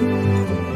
Música